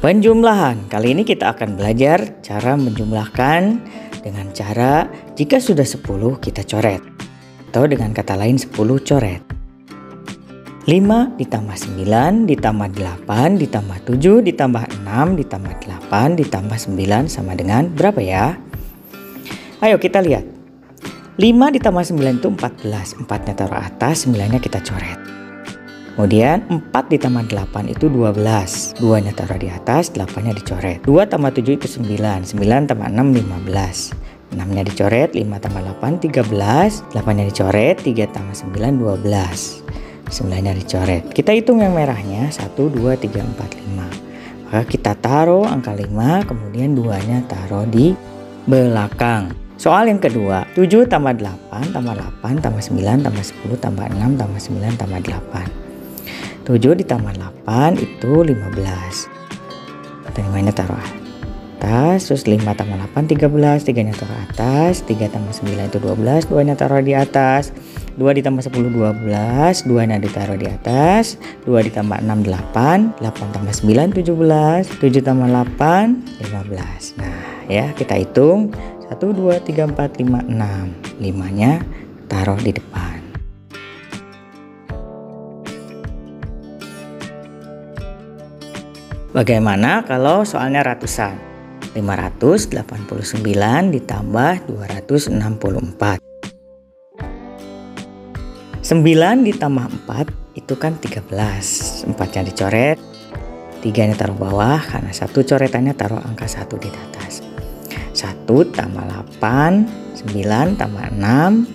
Penjumlahan. Kali ini kita akan belajar cara menjumlahkan dengan cara jika sudah 10 kita coret. Atau dengan kata lain 10 coret. 5 ditambah 9 ditambah 8 ditambah 7 ditambah 6 ditambah 8 ditambah 9 sama dengan berapa ya? Ayo kita lihat. 5 ditambah 9 itu 14. 4-nya taruh atas, 9-nya kita coret. Kemudian 4 ditambah 8 itu 12. 2-nya taruh di atas, 8-nya dicoret. 2 tambah 7 itu 9. 9 tambah 6 15. 6-nya dicoret, 5 tambah 8 13. 8-nya dicoret, 3 tambah 9 12. 9-nya dicoret. Kita hitung yang merahnya 1 2 3 4 5. Maka kita taruh angka 5, kemudian 2-nya taruh di belakang. Soal yang kedua, 7 tambah 8 tambah 8 tambah 9 tambah 10 tambah 6 tambah 9 tambah 8. 7 ditambah 8 itu 15 5 nya taruh atas terus 5 tambah 8 13 3 nya taruh atas 3 tambah 9 itu 12 2 nya taruh di atas. 2 ditambah 10 12 2 nya ditaruh di atas. 2 ditambah 6 8 8 tambah 9 17 7 tambah 8 15 nah ya kita hitung. 1 2 3 4 5 6 5 nya taruh di depan Bagaimana kalau soalnya ratusan? 589 ditambah 264. 9 ditambah 4 itu kan 13. 4 nya dicoret, 3 nya taruh bawah karena satu coretannya taruh angka 1 di atas. 1 tambah 8, 9 tambah 6,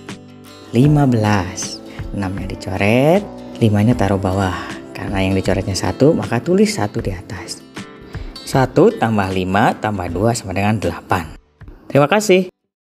15. 6 nya dicoret, 5 nya taruh bawah karena yang dicoretnya satu, maka tulis satu di atas. 1 tambah 5 tambah 2 sama dengan 8. Terima kasih.